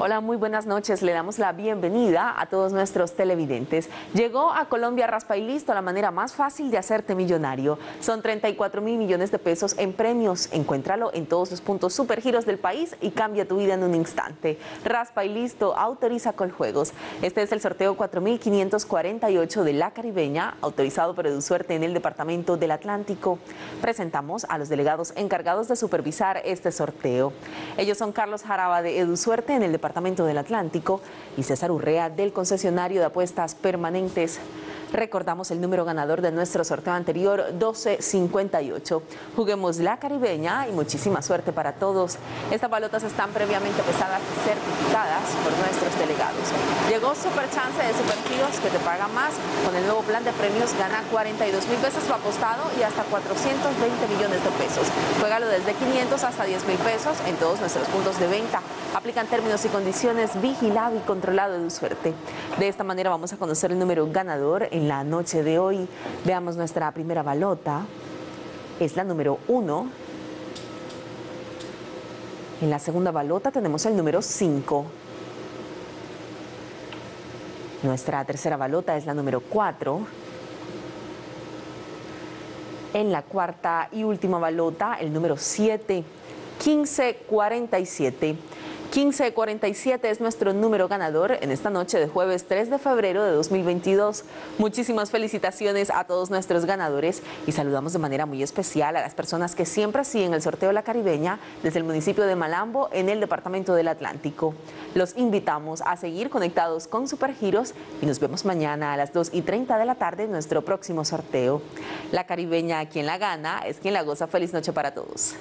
Hola, muy buenas noches. Le damos la bienvenida a todos nuestros televidentes. Llegó a Colombia Raspa y Listo, la manera más fácil de hacerte millonario. Son 34 mil millones de pesos en premios. Encuéntralo en todos los puntos supergiros del país y cambia tu vida en un instante. Raspa y Listo autoriza Coljuegos. Este es el sorteo 4548 de La Caribeña, autorizado por EduSuerte en el Departamento del Atlántico. Presentamos a los delegados encargados de supervisar este sorteo. Ellos son Carlos Jaraba de EduSuerte en el Departamento Del Atlántico y César Urrea del concesionario de apuestas permanentes. Recordamos el número ganador de nuestro sorteo anterior, 1258. Juguemos la caribeña y muchísima suerte para todos. Estas balotas están previamente pesadas y certificadas por nuestros delegados. Llegó Super Chance de Supergiros que te paga más. Con el nuevo plan de premios gana 42 mil pesos tu apostado y hasta 420 millones de pesos. Juégalo desde 500 hasta 10 mil pesos en todos nuestros puntos de venta. Aplican términos y condiciones vigilado y controlado de suerte. De esta manera vamos a conocer el número ganador en la noche de hoy. Veamos nuestra primera balota. Es la número 1. En la segunda balota tenemos el número 5. Nuestra tercera balota es la número 4. En la cuarta y última balota, el número 7, 1547. 1547 es nuestro número ganador en esta noche de jueves 3 de febrero de 2022. Muchísimas felicitaciones a todos nuestros ganadores y saludamos de manera muy especial a las personas que siempre siguen el sorteo La Caribeña desde el municipio de Malambo en el departamento del Atlántico. Los invitamos a seguir conectados con Supergiros y nos vemos mañana a las 2 y 30 de la tarde en nuestro próximo sorteo. La Caribeña, quien la gana, es quien la goza. Feliz noche para todos.